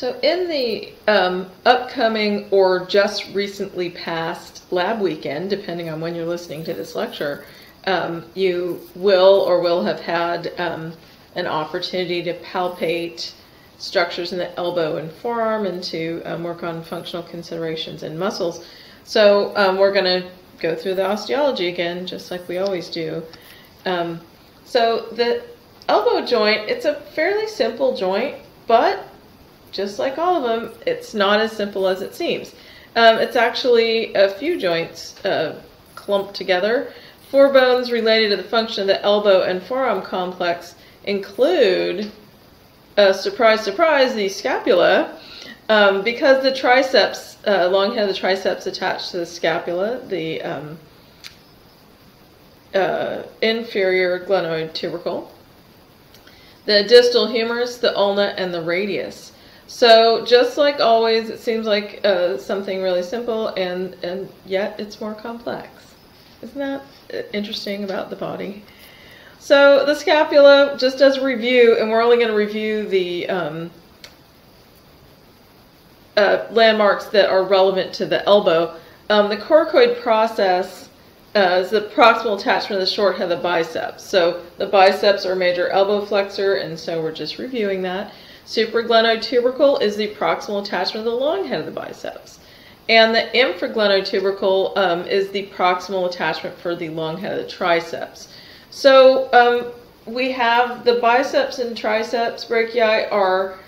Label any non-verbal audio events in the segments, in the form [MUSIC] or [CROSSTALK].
So in the um, upcoming or just recently passed lab weekend, depending on when you're listening to this lecture, um, you will or will have had um, an opportunity to palpate structures in the elbow and forearm and to um, work on functional considerations in muscles. So um, we're going to go through the osteology again, just like we always do. Um, so the elbow joint, it's a fairly simple joint, but just like all of them, it's not as simple as it seems. Um, it's actually a few joints uh, clumped together. Four bones related to the function of the elbow and forearm complex include, uh, surprise, surprise, the scapula. Um, because the triceps, uh, long head of the triceps attached to the scapula, the um, uh, inferior glenoid tubercle, the distal humerus, the ulna, and the radius. So just like always, it seems like uh, something really simple, and, and yet it's more complex. Isn't that uh, interesting about the body? So the scapula, just as a review, and we're only going to review the um, uh, landmarks that are relevant to the elbow. Um, the coracoid process uh, is the proximal attachment of the short head of the biceps. So the biceps are major elbow flexor, and so we're just reviewing that. Supraglenoid tubercle is the proximal attachment of the long head of the biceps. And the infraglenoid tubercle um, is the proximal attachment for the long head of the triceps. So um, we have the biceps and triceps brachii are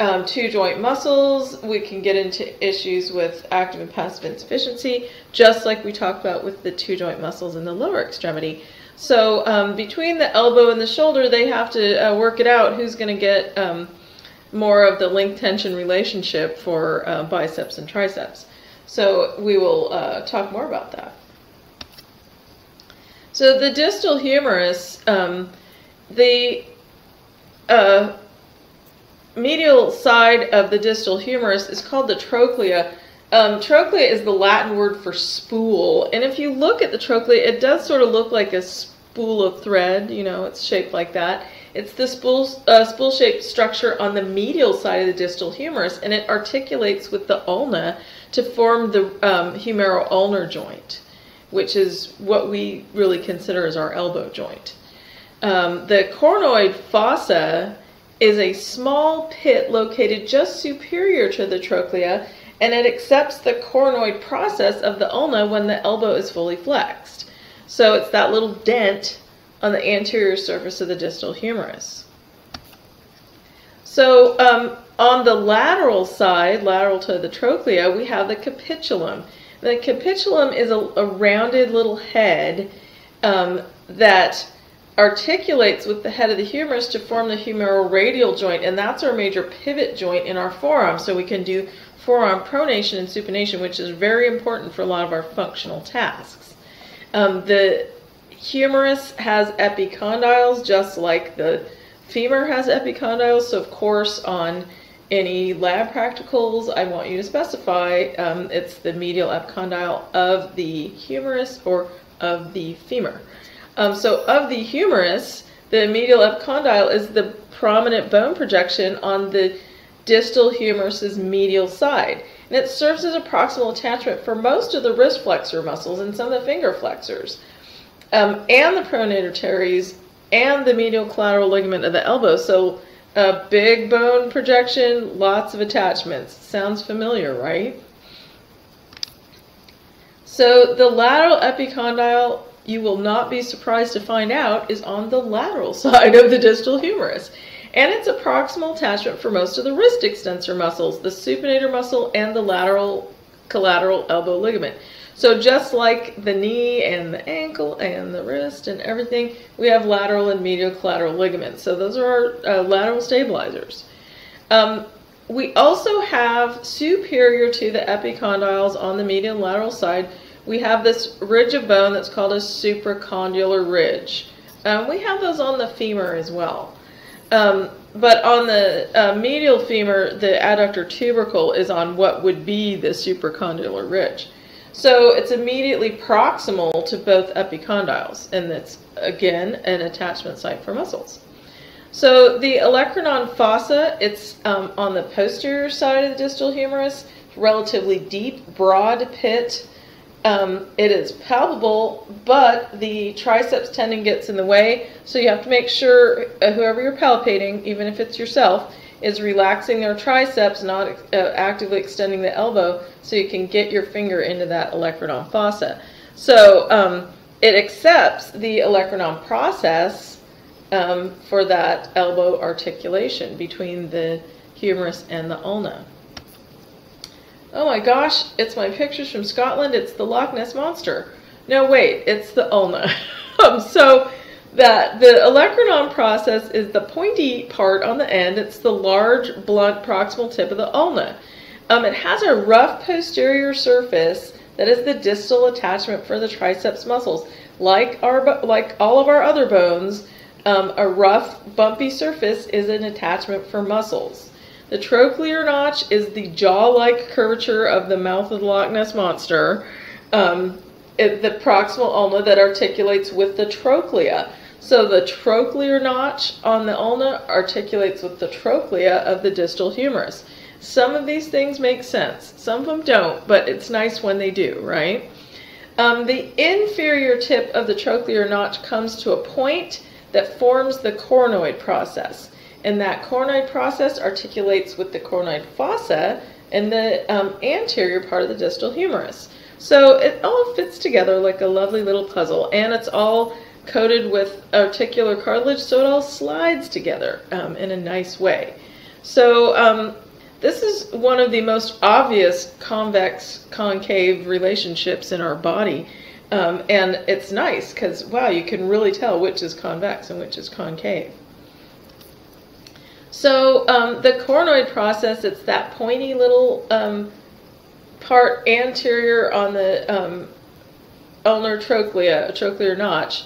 um, two joint muscles. We can get into issues with active and passive insufficiency, just like we talked about with the two joint muscles in the lower extremity. So um, between the elbow and the shoulder, they have to uh, work it out who's going to get um, more of the length tension relationship for uh, biceps and triceps. So we will uh, talk more about that. So the distal humerus, um, the uh, medial side of the distal humerus is called the trochlea. Um, trochlea is the Latin word for spool, and if you look at the trochlea, it does sort of look like a spool of thread. You know, it's shaped like that. It's the spool, uh, spool-shaped structure on the medial side of the distal humerus, and it articulates with the ulna to form the um, humero-ulnar joint, which is what we really consider as our elbow joint. Um, the coronoid fossa is a small pit located just superior to the trochlea, and it accepts the coronoid process of the ulna when the elbow is fully flexed. So it's that little dent on the anterior surface of the distal humerus. So um, on the lateral side, lateral to the trochlea, we have the capitulum. The capitulum is a, a rounded little head um, that articulates with the head of the humerus to form the humeroradial joint, and that's our major pivot joint in our forearm. So we can do forearm pronation and supination, which is very important for a lot of our functional tasks. Um, the humerus has epicondyles just like the femur has epicondyles. So of course on any lab practicals, I want you to specify um, it's the medial epicondyle of the humerus or of the femur. Um, so of the humerus, the medial epicondyle is the prominent bone projection on the distal humerus's medial side. And it serves as a proximal attachment for most of the wrist flexor muscles and some of the finger flexors um, and the pronator teres and the medial collateral ligament of the elbow. So a big bone projection, lots of attachments. Sounds familiar, right? So the lateral epicondyle, you will not be surprised to find out, is on the lateral [LAUGHS] side of the distal humerus. And it's a proximal attachment for most of the wrist extensor muscles, the supinator muscle and the lateral collateral elbow ligament. So just like the knee and the ankle and the wrist and everything, we have lateral and medial collateral ligaments. So those are our uh, lateral stabilizers. Um, we also have superior to the epicondyles on the medial and lateral side, we have this ridge of bone that's called a supracondylar ridge. Um, we have those on the femur as well. Um, but on the uh, medial femur, the adductor tubercle is on what would be the supracondylar ridge. So it's immediately proximal to both epicondyles, and it's again an attachment site for muscles. So the olecranon fossa, it's um, on the posterior side of the distal humerus, relatively deep, broad pit. Um, it is palpable, but the triceps tendon gets in the way, so you have to make sure uh, whoever you're palpating, even if it's yourself, is relaxing their triceps, not uh, actively extending the elbow, so you can get your finger into that olecranon fossa. So um, it accepts the olecranon process um, for that elbow articulation between the humerus and the ulna. Oh my gosh, it's my pictures from Scotland. It's the Loch Ness Monster. No, wait, it's the ulna. [LAUGHS] um, so that the olecranon process is the pointy part on the end. It's the large, blunt proximal tip of the ulna. Um, it has a rough posterior surface that is the distal attachment for the triceps muscles. Like our, like all of our other bones, um, a rough, bumpy surface is an attachment for muscles. The trochlear notch is the jaw-like curvature of the mouth of the Loch Ness Monster, um, it, the proximal ulna that articulates with the trochlea. So the trochlear notch on the ulna articulates with the trochlea of the distal humerus. Some of these things make sense, some of them don't, but it's nice when they do, right? Um, the inferior tip of the trochlear notch comes to a point that forms the coronoid process. And that coronoid process articulates with the coronoid fossa in the um, anterior part of the distal humerus. So it all fits together like a lovely little puzzle, and it's all coated with articular cartilage, so it all slides together um, in a nice way. So um, this is one of the most obvious convex-concave relationships in our body. Um, and it's nice because, wow, you can really tell which is convex and which is concave. So um, the coronoid process, it's that pointy little um, part anterior on the um, ulnar trochlea, trochlear notch.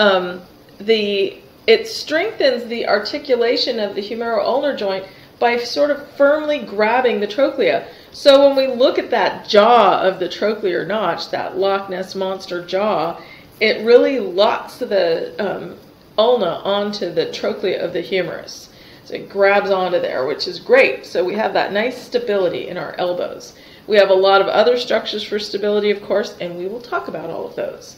Um, the it strengthens the articulation of the humero-ulnar joint by sort of firmly grabbing the trochlea. So when we look at that jaw of the trochlear notch, that Loch Ness monster jaw, it really locks the um, ulna onto the trochlea of the humerus. So it grabs onto there, which is great. So we have that nice stability in our elbows. We have a lot of other structures for stability, of course, and we will talk about all of those.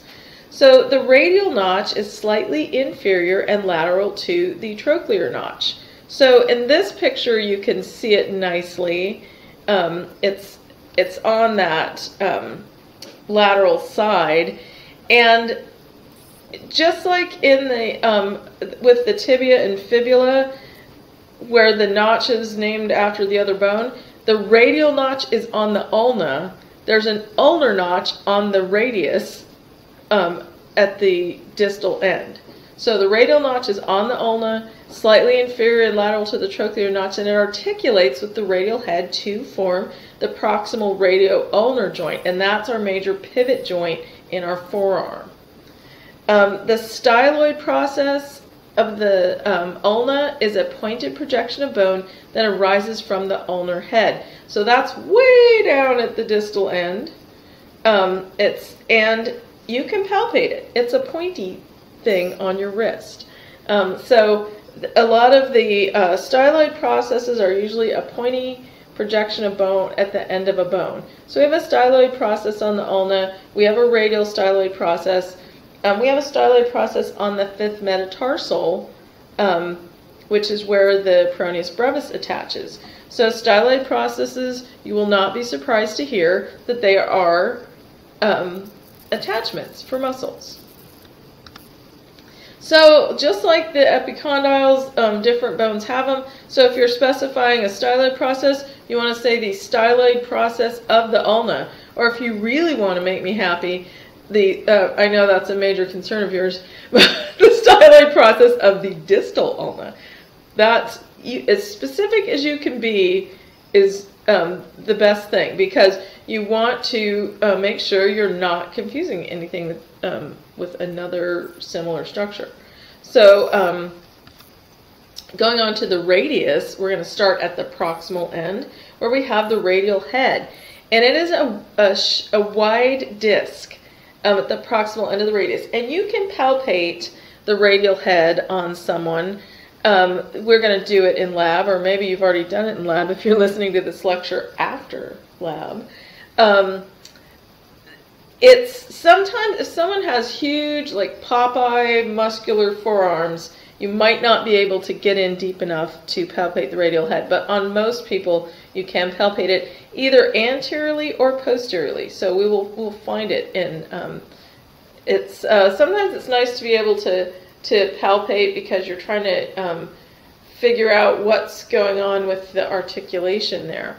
So the radial notch is slightly inferior and lateral to the trochlear notch. So in this picture, you can see it nicely. Um, it's, it's on that um, lateral side. And just like in the, um, with the tibia and fibula, where the notch is named after the other bone, the radial notch is on the ulna. There's an ulnar notch on the radius um, at the distal end. So the radial notch is on the ulna, slightly inferior and lateral to the trochlear notch, and it articulates with the radial head to form the proximal radio-ulnar joint, and that's our major pivot joint in our forearm. Um, the styloid process of the um, ulna is a pointed projection of bone that arises from the ulnar head. So that's way down at the distal end. Um, it's and you can palpate it. It's a pointy thing on your wrist. Um, so a lot of the uh, styloid processes are usually a pointy projection of bone at the end of a bone. So we have a styloid process on the ulna, we have a radial styloid process, um, we have a styloid process on the fifth metatarsal, um, which is where the peroneus brevis attaches. So styloid processes, you will not be surprised to hear that they are um, attachments for muscles. So just like the epicondyles, um, different bones have them. So if you're specifying a styloid process, you want to say the styloid process of the ulna. Or if you really want to make me happy, the uh, I know that's a major concern of yours, [LAUGHS] but the styloid process of the distal ulna. That's you, as specific as you can be is um, the best thing because you want to uh, make sure you're not confusing anything with, um, with another similar structure. So um, going on to the radius, we're going to start at the proximal end where we have the radial head. And it is a, a, a wide disc um, at the proximal end of the radius. And you can palpate the radial head on someone Um, we're going to do it in lab, or maybe you've already done it in lab if you're listening to this lecture after lab. Um, it's sometimes if someone has huge, like Popeye muscular forearms, you might not be able to get in deep enough to palpate the radial head, but on most people, you can palpate it either anteriorly or posteriorly. So we will we'll find it in. Um, it's uh, sometimes it's nice to be able to to palpate because you're trying to um, figure out what's going on with the articulation there.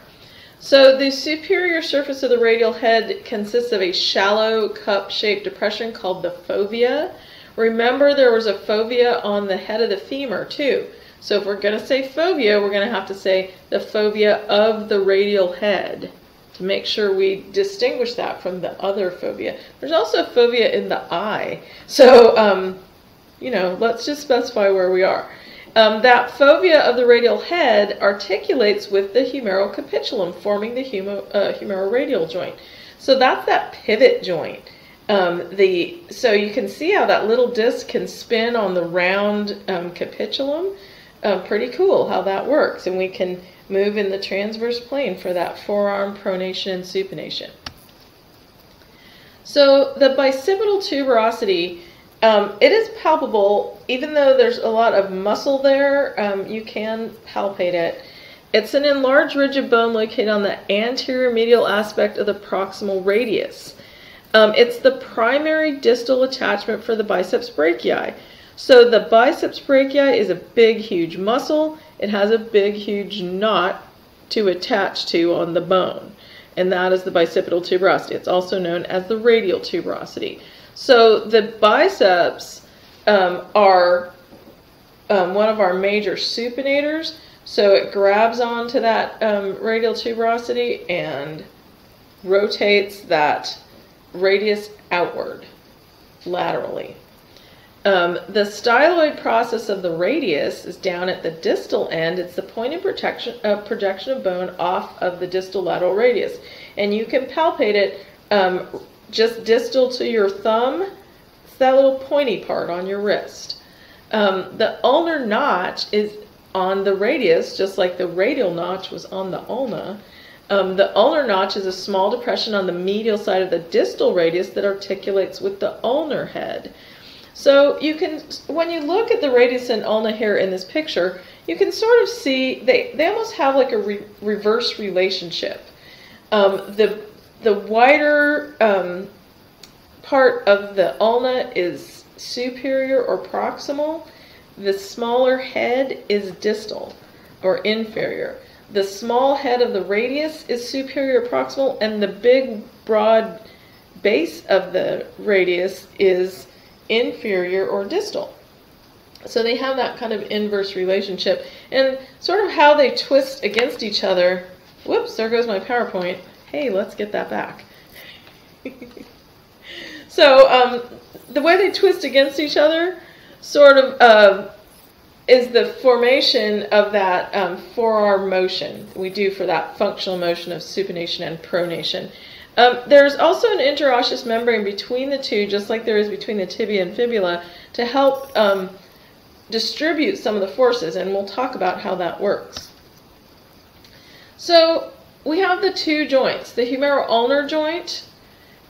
So the superior surface of the radial head consists of a shallow cup-shaped depression called the fovea. Remember there was a fovea on the head of the femur too. So if we're going to say fovea, we're going to have to say the fovea of the radial head to make sure we distinguish that from the other fovea. There's also a fovea in the eye. So, um, you know, let's just specify where we are. Um, that fovea of the radial head articulates with the humeral capitulum, forming the humo, uh, humeroradial joint. So that's that pivot joint. Um, the so you can see how that little disc can spin on the round um, capitulum. Uh, pretty cool how that works, and we can move in the transverse plane for that forearm pronation and supination. So the bicipital tuberosity um, it is palpable, even though there's a lot of muscle there, um, you can palpate it. It's an enlarged ridge of bone located on the anterior medial aspect of the proximal radius. Um, it's the primary distal attachment for the biceps brachii. So the biceps brachii is a big, huge muscle. It has a big, huge knot to attach to on the bone, and that is the bicipital tuberosity. It's also known as the radial tuberosity. So the biceps um, are um, one of our major supinators. So it grabs onto that um, radial tuberosity and rotates that radius outward laterally. Um, the styloid process of the radius is down at the distal end. It's the point of protection, uh, projection of bone off of the distal lateral radius. And you can palpate it um, just distal to your thumb, it's that little pointy part on your wrist. Um, the ulnar notch is on the radius, just like the radial notch was on the ulna. Um, the ulnar notch is a small depression on the medial side of the distal radius that articulates with the ulnar head. So you can, when you look at the radius and ulna here in this picture, you can sort of see they, they almost have like a re reverse relationship. Um, the the wider um, part of the ulna is superior or proximal. The smaller head is distal or inferior. The small head of the radius is superior proximal, and the big, broad base of the radius is inferior or distal. So they have that kind of inverse relationship. And sort of how they twist against each other. Whoops, there goes my PowerPoint hey, let's get that back. [LAUGHS] so um, the way they twist against each other sort of uh, is the formation of that um, forearm motion we do for that functional motion of supination and pronation. Um, there's also an interosseous membrane between the two, just like there is between the tibia and fibula, to help um, distribute some of the forces, and we'll talk about how that works. So we have the two joints, the humeral-ulnar joint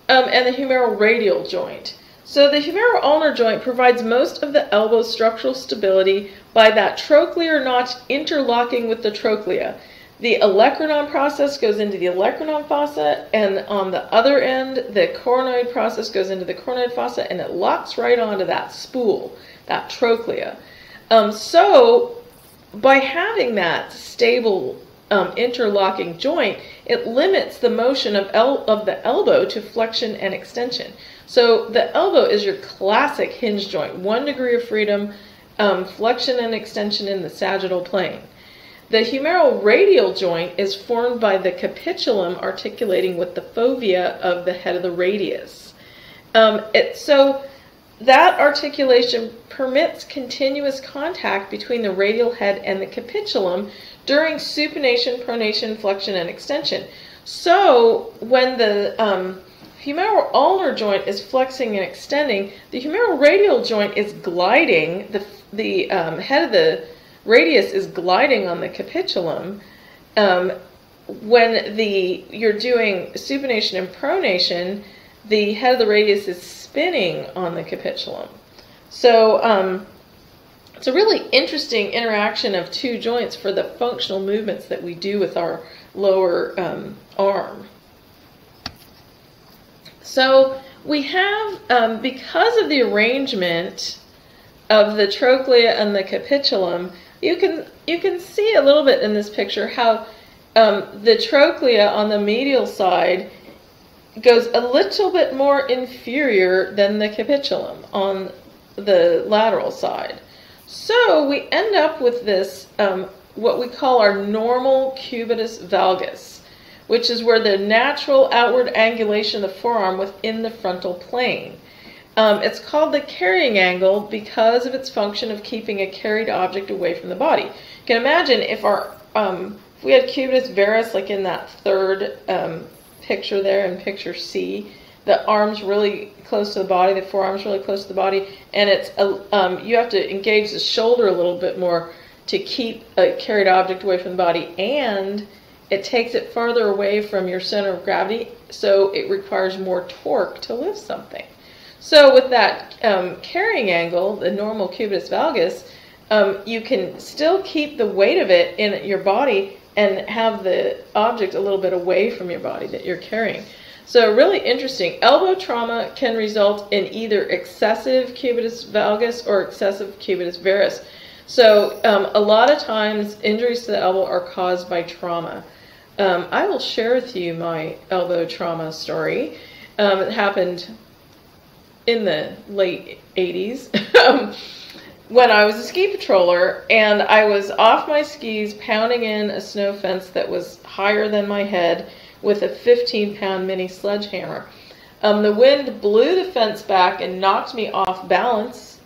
um, and the humeral-radial joint. So the humeral-ulnar joint provides most of the elbow structural stability by that trochlear notch interlocking with the trochlea. The olecranon process goes into the olecranon fossa, and on the other end, the coronoid process goes into the coronoid fossa, and it locks right onto that spool, that trochlea. Um, so, by having that stable um, interlocking joint, it limits the motion of, el- of the elbow to flexion and extension. So the elbow is your classic hinge joint, one degree of freedom, um, flexion and extension in the sagittal plane. The humeral radial joint is formed by the capitulum articulating with the fovea of the head of the radius. Um, it, so that articulation permits continuous contact between the radial head and the capitulum during supination, pronation, flexion, and extension. So when the um, humeral ulnar joint is flexing and extending, the humeral radial joint is gliding the, the um, head of the radius is gliding on the capitulum, um, when the you're doing supination and pronation, the head of the radius is spinning on the capitulum. So um, it's a really interesting interaction of two joints for the functional movements that we do with our lower um, arm. So we have, um, because of the arrangement of the trochlea and the capitulum, you can you can see a little bit in this picture how um, the trochlea on the medial side goes a little bit more inferior than the capitulum on the lateral side. So we end up with this, um, what we call our normal cubitus valgus, which is where the natural outward angulation of the forearm within the frontal plane. Um, it's called the carrying angle because of its function of keeping a carried object away from the body. You can imagine if our um, if we had cubitus varus like in that third um, picture there in picture C, the arms really close to the body, the forearms really close to the body, and it's a, um, you have to engage the shoulder a little bit more to keep a carried object away from the body, and it takes it farther away from your center of gravity, so it requires more torque to lift something. So with that um, carrying angle, the normal cubitus valgus, um, you can still keep the weight of it in your body and have the object a little bit away from your body that you're carrying. So really interesting. Elbow trauma can result in either excessive cubitus valgus or excessive cubitus varus. So um, a lot of times injuries to the elbow are caused by trauma. Um, I will share with you my elbow trauma story. Um, it happened in the late 80s [LAUGHS] um, when I was a ski patroller and I was off my skis pounding in a snow fence that was higher than my head with a 15 pound mini sledgehammer. Um, the wind blew the fence back and knocked me off balance,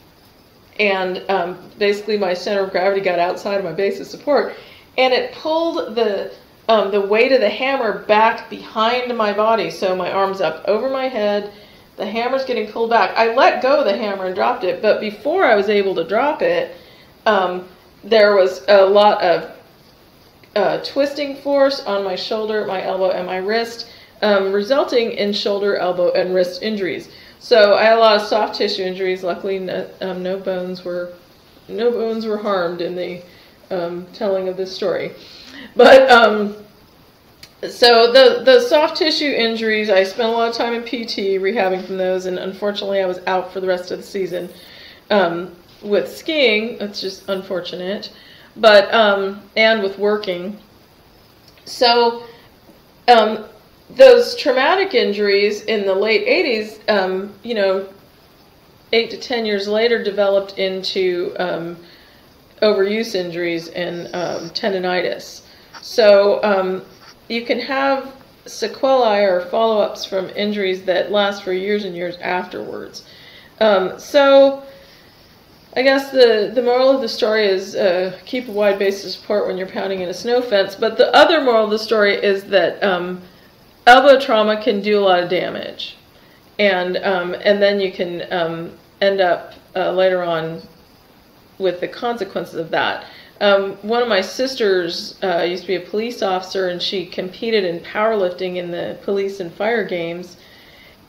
and um, basically my center of gravity got outside of my base of support, and it pulled the um, the weight of the hammer back behind my body, so my arms up over my head. The hammer's getting pulled back. I let go of the hammer and dropped it, but before I was able to drop it, um, there was a lot of uh, twisting force on my shoulder, my elbow, and my wrist, um, resulting in shoulder, elbow, and wrist injuries. So I had a lot of soft tissue injuries. Luckily, no, um, no bones were no bones were harmed in the um, telling of this story. But um, so the the soft tissue injuries, I spent a lot of time in PT rehabbing from those, and unfortunately, I was out for the rest of the season um, with skiing. It's just unfortunate but um, and with working. So um, those traumatic injuries in the late 80s, um, you know, eight to 10 years later developed into um, overuse injuries and um, tendonitis. So um, you can have sequelae or follow-ups from injuries that last for years and years afterwards. so I guess the, the moral of the story is uh, keep a wide base of support when you're pounding in a snow fence. But the other moral of the story is that um, elbow trauma can do a lot of damage. And, um, and then you can um, end up uh, later on with the consequences of that. Um, one of my sisters uh, used to be a police officer and she competed in powerlifting in the police and fire games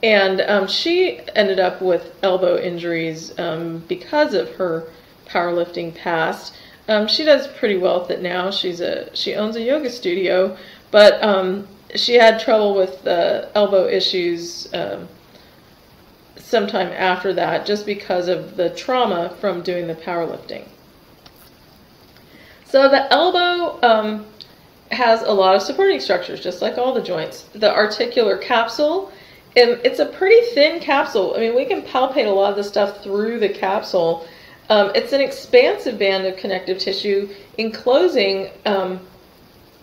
and um, she ended up with elbow injuries um, because of her powerlifting past. Um, she does pretty well with it now. She's a she owns a yoga studio, but um, she had trouble with uh, elbow issues um, sometime after that, just because of the trauma from doing the powerlifting. So the elbow um, has a lot of supporting structures, just like all the joints. The articular capsule and it's a pretty thin capsule. I mean, we can palpate a lot of the stuff through the capsule. Um, it's an expansive band of connective tissue enclosing um,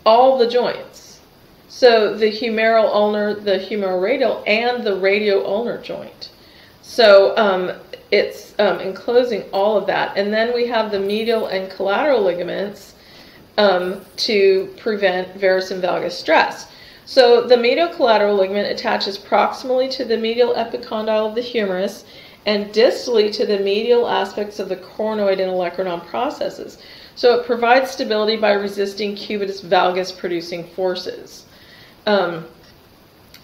all the joints. So the humeral ulnar, the humeroradial, and the radio-ulnar joint. So um, it's um, enclosing all of that. And then we have the medial and collateral ligaments um, to prevent varus and valgus stress. So the medial collateral ligament attaches proximally to the medial epicondyle of the humerus and distally to the medial aspects of the coronoid and olecranon processes. So it provides stability by resisting cubitus valgus producing forces. Um,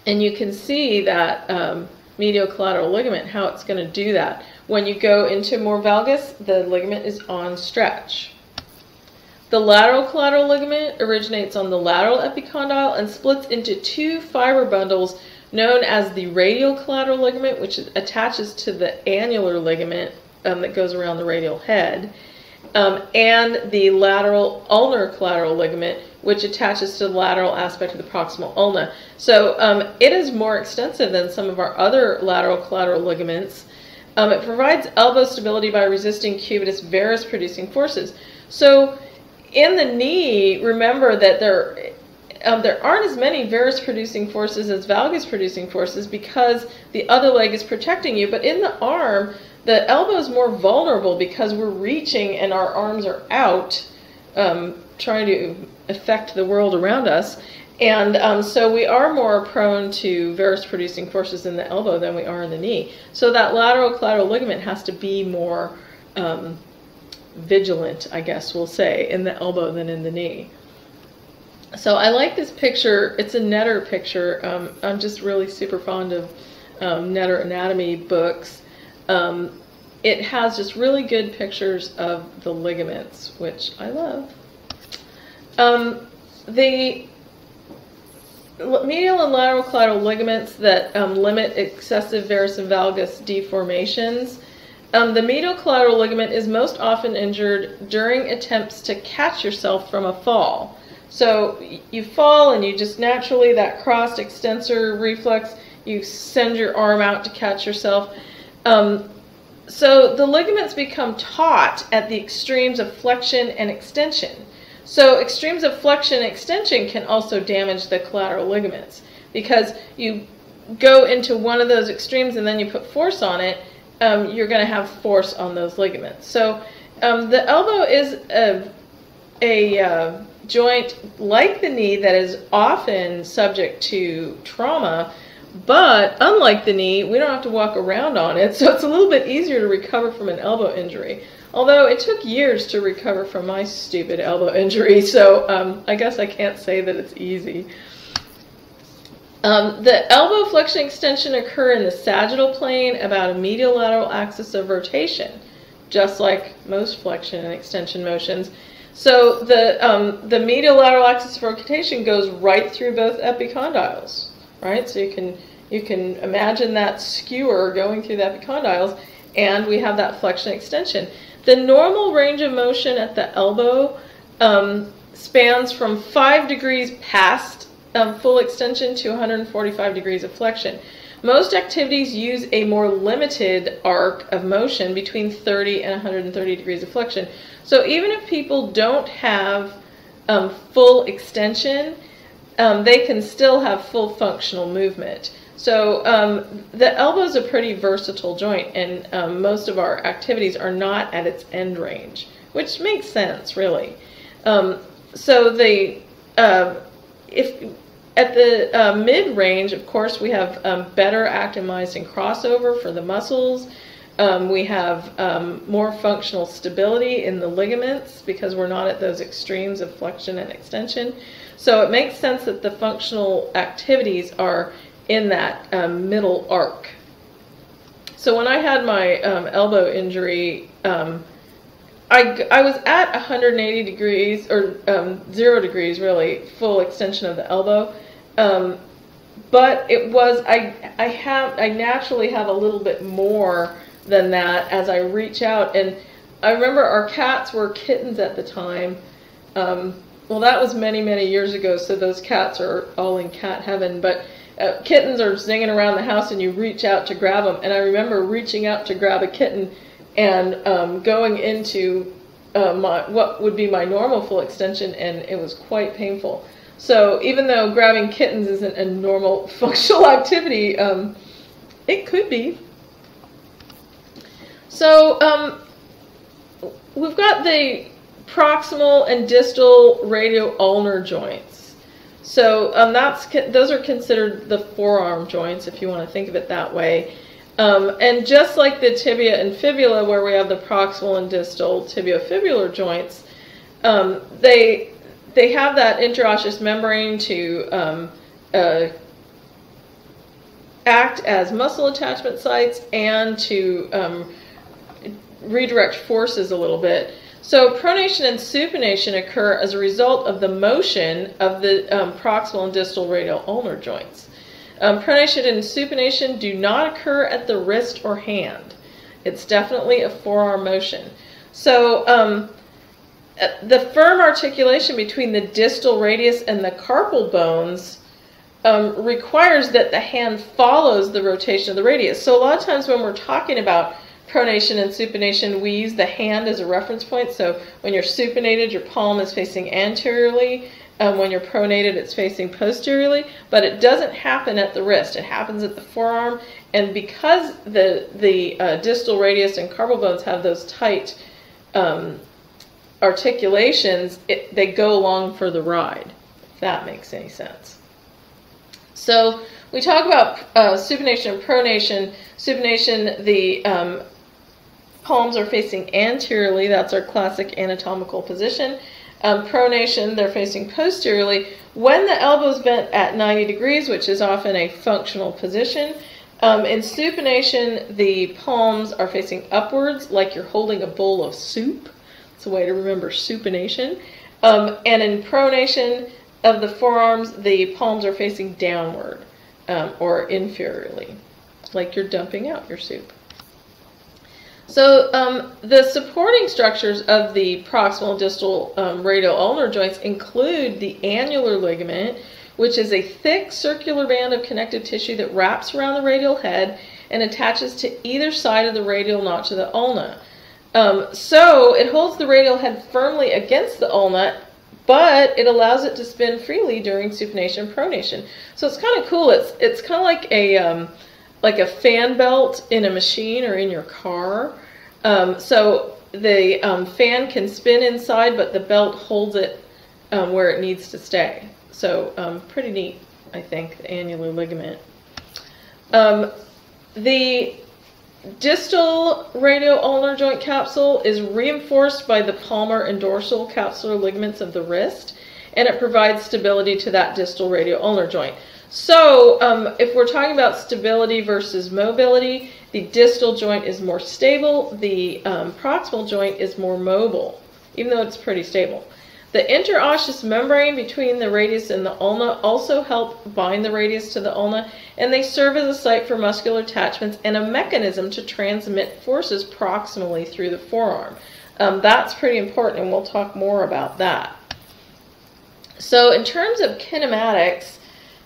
and you can see that um, medial collateral ligament, how it's going to do that. When you go into more valgus, the ligament is on stretch. The lateral collateral ligament originates on the lateral epicondyle and splits into two fiber bundles known as the radial collateral ligament, which attaches to the annular ligament um, that goes around the radial head, um, and the lateral ulnar collateral ligament, which attaches to the lateral aspect of the proximal ulna. So um, it is more extensive than some of our other lateral collateral ligaments. Um, it provides elbow stability by resisting cubitus varus producing forces. So in the knee, remember that there um, there aren't as many varus producing forces as valgus producing forces because the other leg is protecting you. But in the arm, the elbow is more vulnerable because we're reaching and our arms are out, um, trying to affect the world around us. And um, so we are more prone to varus producing forces in the elbow than we are in the knee. So that lateral collateral ligament has to be more um, vigilant, I guess we'll say, in the elbow than in the knee. So I like this picture. It's a Netter picture. Um, I'm just really super fond of um, Netter anatomy books. Um, it has just really good pictures of the ligaments, which I love. Um, the medial and lateral collateral ligaments that um, limit excessive varus and valgus deformations. Um, the medial collateral ligament is most often injured during attempts to catch yourself from a fall. So you fall and you just naturally, that crossed extensor reflex, you send your arm out to catch yourself. Um, so the ligaments become taut at the extremes of flexion and extension. So extremes of flexion and extension can also damage the collateral ligaments because you go into one of those extremes and then you put force on it, um, you're going to have force on those ligaments. So um, the elbow is a, a uh, joint like the knee that is often subject to trauma but unlike the knee, we don't have to walk around on it, [LAUGHS] so it's a little bit easier to recover from an elbow injury. Although it took years to recover from my stupid elbow injury, [LAUGHS] so um, I guess I can't say that it's easy. Um, the elbow flexion extension occur in the sagittal plane about a medial lateral axis of rotation, just like most flexion and extension motions. So the, um, the medial lateral axis of rotation goes right through both epicondyles right? So you can you can imagine that skewer going through the epicondyles, and we have that flexion extension. The normal range of motion at the elbow um, spans from 5 degrees past um, full extension to 145 degrees of flexion. Most activities use a more limited arc of motion between 30 and 130 degrees of flexion. So even if people don't have um, full extension, um, they can still have full functional movement. So um, the elbow is a pretty versatile joint, and um, most of our activities are not at its end range, which makes sense, really. Um, so the uh, if at the uh, mid range, of course, we have um, better actin myosin crossover for the muscles. Um, we have um, more functional stability in the ligaments because we're not at those extremes of flexion and extension. So it makes sense that the functional activities are in that um, middle arc. So when I had my um, elbow injury, um, I, I was at 180 degrees, or um, zero degrees really, full extension of the elbow. Um, but it was, I, I have, I naturally have a little bit more than that as I reach out. And I remember our cats were kittens at the time. Um, well, that was many, many years ago, so those cats are all in cat heaven. But uh, kittens are zinging around the house, and you reach out to grab them. And I remember reaching out to grab a kitten and um, going into uh, my, what would be my normal full extension, and it was quite painful. So even though grabbing kittens isn't a normal [LAUGHS] functional activity, um, it could be. So um, we've got the proximal and distal radial ulnar joints. So um, that's those are considered the forearm joints, if you want to think of it that way. Um, and just like the tibia and fibula, where we have the proximal and distal tibiofibular joints, um, they they have that interosseous membrane to um, uh, act as muscle attachment sites and to um, redirect forces a little bit. So pronation and supination occur as a result of the motion of the um, proximal and distal radial ulnar joints. Um, pronation and supination do not occur at the wrist or hand. It's definitely a forearm motion. So um, uh, the firm articulation between the distal radius and the carpal bones um, requires that the hand follows the rotation of the radius. So a lot of times when we're talking about pronation and supination, we use the hand as a reference point. So when you're supinated, your palm is facing anteriorly. Um, when you're pronated, it's facing posteriorly, but it doesn't happen at the wrist. It happens at the forearm, and because the the uh, distal radius and carpal bones have those tight um, articulations, it, they go along for the ride. If that makes any sense. So we talk about uh, supination and pronation. Supination, the um, palms are facing anteriorly. That's our classic anatomical position. Um, pronation, they're facing posteriorly. When the elbow is bent at 90 degrees, which is often a functional position, um, in supination, the palms are facing upwards like you're holding a bowl of soup. It's a way to remember supination. Um, and in pronation of the forearms, the palms are facing downward um, or inferiorly, like you're dumping out your soup. So um, the supporting structures of the proximal and distal um, radial ulnar joints include the annular ligament, which is a thick circular band of connective tissue that wraps around the radial head and attaches to either side of the radial notch of the ulna. Um, so it holds the radial head firmly against the ulna, but it allows it to spin freely during supination and pronation. So it's kind of cool. It's it's kind of like a um, like a fan belt in a machine or in your car. Um, so the um, fan can spin inside, but the belt holds it um, where it needs to stay. So um, pretty neat, I think, the annular ligament. Um, the distal radial-ulnar joint capsule is reinforced by the palmar and dorsal capsular ligaments of the wrist, and it provides stability to that distal radial-ulnar joint. So um, if we're talking about stability versus mobility, the distal joint is more stable, the um, proximal joint is more mobile, even though it's pretty stable. The interosseous membrane between the radius and the ulna also help bind the radius to the ulna, and they serve as a site for muscular attachments and a mechanism to transmit forces proximally through the forearm. Um, that's pretty important, and we'll talk more about that. So in terms of kinematics,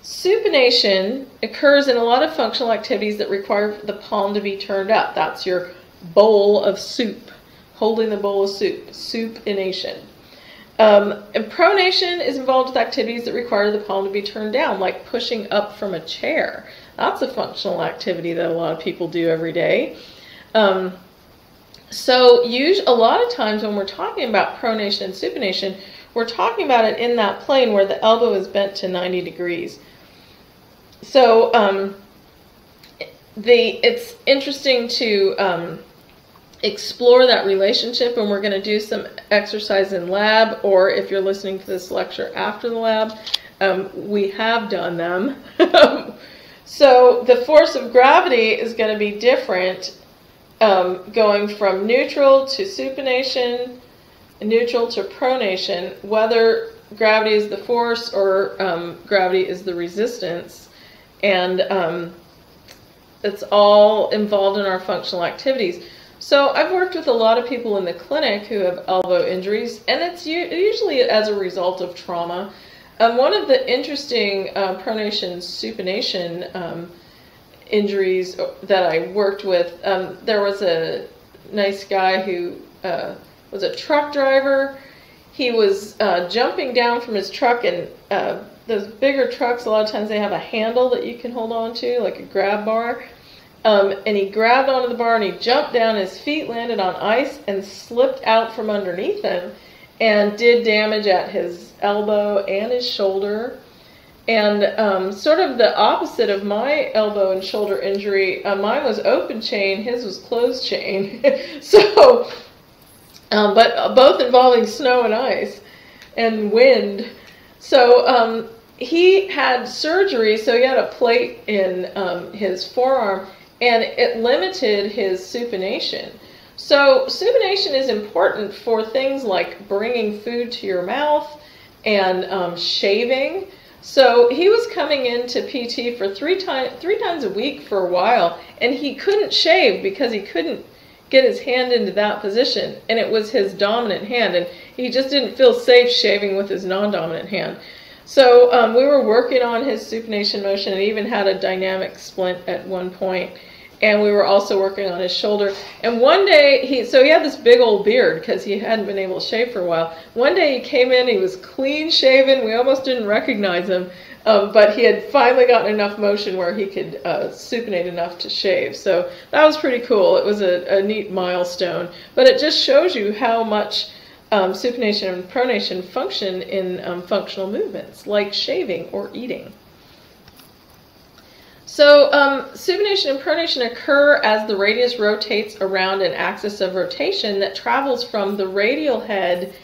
supination occurs in a lot of functional activities that require the palm to be turned up. That's your bowl of soup, holding the bowl of soup, supination. Um, and pronation is involved with activities that require the palm to be turned down, like pushing up from a chair. That's a functional activity that a lot of people do every day. Um, so, use, a lot of times when we're talking about pronation and supination, we're talking about it in that plane where the elbow is bent to 90 degrees. So, um, the it's interesting to um, explore that relationship and we're going to do some exercise in lab or if you're listening to this lecture after the lab um, we have done them. [LAUGHS] So the force of gravity is going to be different um, going from neutral to supination neutral to pronation whether gravity is the force or um, gravity is the resistance and um, it's all involved in our functional activities so I've worked with a lot of people in the clinic who have elbow injuries, and it's usually as a result of trauma. Um, one of the interesting uh, pronation supination um, injuries that I worked with, um, there was a nice guy who uh, was a truck driver. He was uh, jumping down from his truck, and uh, those bigger trucks, a lot of times they have a handle that you can hold on to, like a grab bar. Um, and he grabbed onto the bar and he jumped down. His feet landed on ice and slipped out from underneath him and did damage at his elbow and his shoulder. And um, sort of the opposite of my elbow and shoulder injury, uh, mine was open chain, his was closed chain. [LAUGHS] so um, but both involving snow and ice and wind. So um, he had surgery, so he had a plate in um, his forearm, and it limited his supination. So supination is important for things like bringing food to your mouth and um, shaving. So he was coming into PT for three times three times a week for a while, and he couldn't shave because he couldn't get his hand into that position, and it was his dominant hand, and he just didn't feel safe shaving with his non-dominant hand. So um, we were working on his supination motion, and even had a dynamic splint at one point. and we were also working on his shoulder. And one day he so he had this big old beard because he hadn't been able to shave for a while. One day he came in, he was clean shaven. We almost didn't recognize him, um, but he had finally gotten enough motion where he could uh, supinate enough to shave. So that was pretty cool. It was a, a neat milestone, but it just shows you how much. Um, supination and pronation function in um, functional movements like shaving or eating. So um, supination and pronation occur as the radius rotates around an axis of rotation that travels from the radial head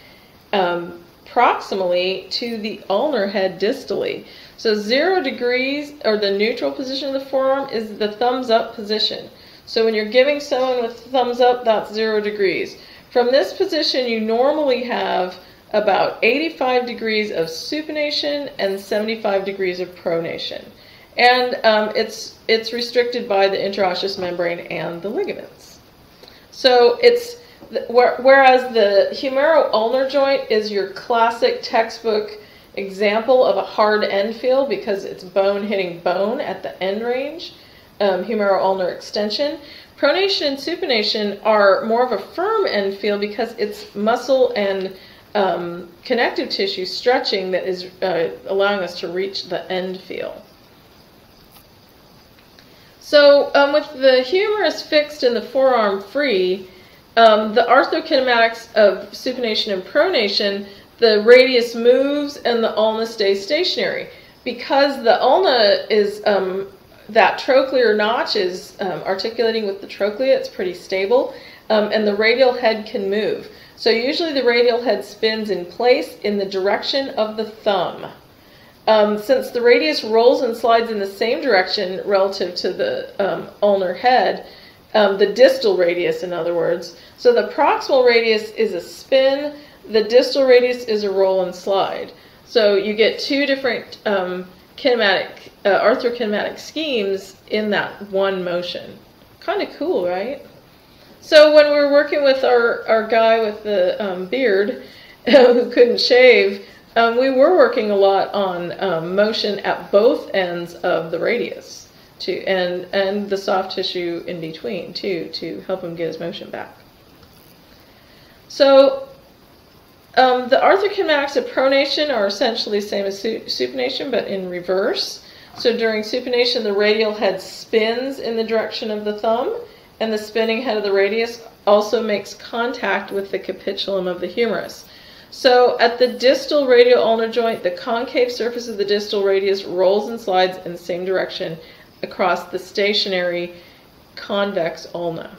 um, proximally to the ulnar head distally. So zero degrees, or the neutral position of the forearm, is the thumbs up position. So when you're giving someone with thumbs up, that's zero degrees. From this position, you normally have about 85 degrees of supination and 75 degrees of pronation and um, it's it's restricted by the interosseous membrane and the ligaments. So it's whereas the humero-ulnar joint is your classic textbook example of a hard end feel because it's bone hitting bone at the end range, um, humero-ulnar extension. Pronation and supination are more of a firm end feel because it's muscle and um, connective tissue stretching that is uh, allowing us to reach the end feel. So um, with the humerus fixed and the forearm free, um, the arthrokinematics of supination and pronation, the radius moves and the ulna stays stationary. Because the ulna is, um, that trochlear notch is um, articulating with the trochlea, it's pretty stable, um, and the radial head can move. So usually the radial head spins in place in the direction of the thumb. Um, since the radius rolls and slides in the same direction relative to the um, ulnar head, um, the distal radius, in other words. So the proximal radius is a spin, the distal radius is a roll and slide. So you get two different um, kinematic, uh, arthrokinematic schemes in that one motion. Kind of cool, right? So when we were working with our, our guy with the um, beard [LAUGHS] who couldn't shave, um, we were working a lot on um, motion at both ends of the radius, to and and the soft tissue in between too, to help him get his motion back. So um, the arthrokinematics of pronation are essentially the same as supination, but in reverse. So during supination, the radial head spins in the direction of the thumb, and the spinning head of the radius also makes contact with the capitulum of the humerus. So at the distal radial ulnar joint, the concave surface of the distal radius rolls and slides in the same direction across the stationary convex ulna.